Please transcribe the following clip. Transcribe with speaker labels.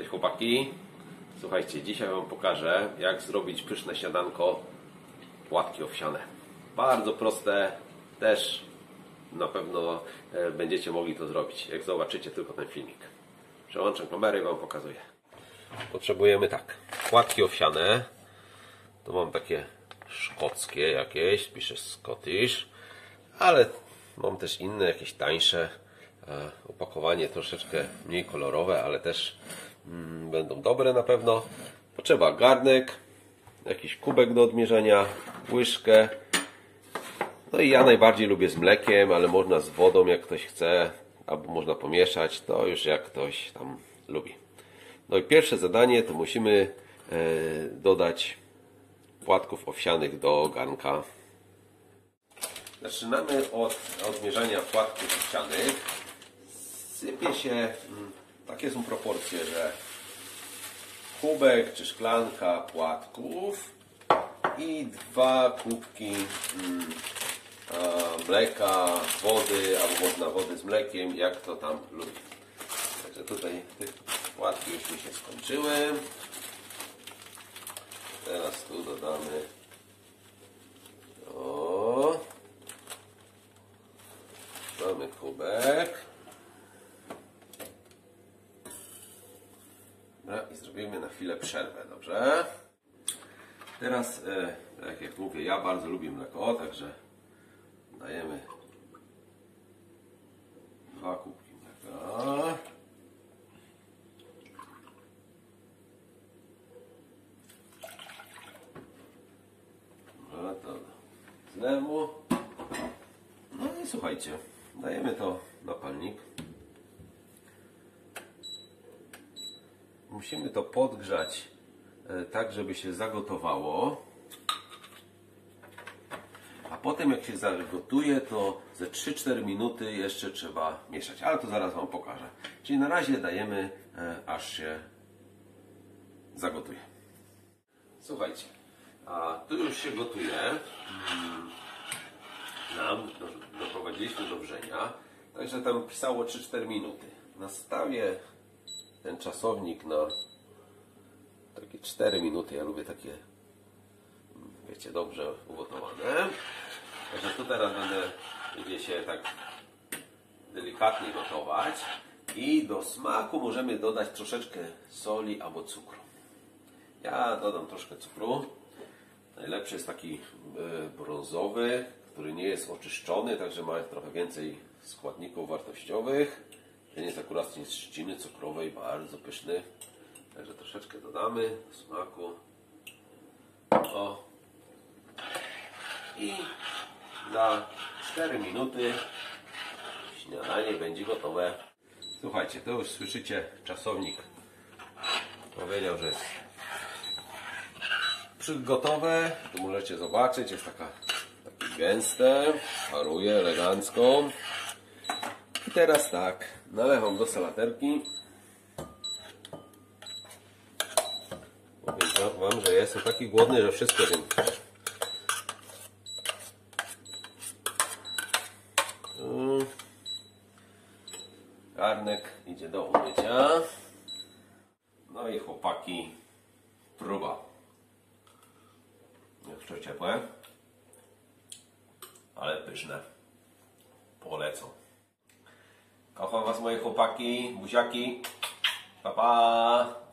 Speaker 1: Cześć chłopaki. Słuchajcie, dzisiaj Wam pokażę, jak zrobić pyszne śniadanko płatki owsiane. Bardzo proste, też na pewno e, będziecie mogli to zrobić, jak zobaczycie tylko ten filmik. Przełączam kamerę i Wam pokazuję. Potrzebujemy tak, płatki owsiane. Tu mam takie szkockie jakieś, piszę Scottish, ale mam też inne, jakieś tańsze. E, Opakowanie troszeczkę mniej kolorowe, ale też będą dobre na pewno. Potrzeba garnek, jakiś kubek do odmierzenia, łyżkę. No i ja najbardziej lubię z mlekiem, ale można z wodą jak ktoś chce, albo można pomieszać, to już jak ktoś tam lubi. No i pierwsze zadanie to musimy e, dodać płatków owsianych do garnka. Zaczynamy od odmierzania płatków owsianych. Sypie się, mm, takie są proporcje, że kubek czy szklanka płatków i dwa kubki mm, mleka, wody, albo można wody z mlekiem, jak to tam lubi. Także tutaj tych płatki już mi się skończyły. Teraz tu dodamy o, mamy kubek. Dobra, i zrobimy na chwilę przerwę, dobrze? Teraz, e, tak jak mówię, ja bardzo lubię mleko, także dajemy dwa kubki mleka. No to zlewu. No i słuchajcie, dajemy to na palnik. Musimy to podgrzać e, tak, żeby się zagotowało. A potem jak się zagotuje, to ze 3-4 minuty jeszcze trzeba mieszać. Ale to zaraz Wam pokażę. Czyli na razie dajemy, e, aż się zagotuje. Słuchajcie, a tu już się gotuje. Mm, Nam do- doprowadziliśmy do wrzenia. Także tam pisało 3-4 minuty. Nastawię ten czasownik na takie 4 minuty. Ja lubię takie, wiecie, dobrze ugotowane. Także tu teraz będę, będzie się tak delikatnie gotować. I do smaku możemy dodać troszeczkę soli albo cukru. Ja dodam troszkę cukru. Najlepszy jest taki e, brązowy, który nie jest oczyszczony, także ma trochę więcej składników wartościowych. Ten jest akurat z trzciny cukrowej, bardzo pyszny. Także troszeczkę dodamy do smaku. O. I za 4 minuty śniadanie będzie gotowe. Słuchajcie, to już słyszycie, czasownik powiedział, że jest przygotowe. Tu możecie zobaczyć, jest taka takie gęste, paruje elegancko. I teraz tak, nalewam do salaterki. Powiem wam, że jestem taki głodny, że wszystko wiem. Garnek idzie do umycia. No i chłopaki, próba. Jeszcze ciepłe, ale pyszne. Polecam. Kocham Was moje chłopaki, buziaki. Pa, pa.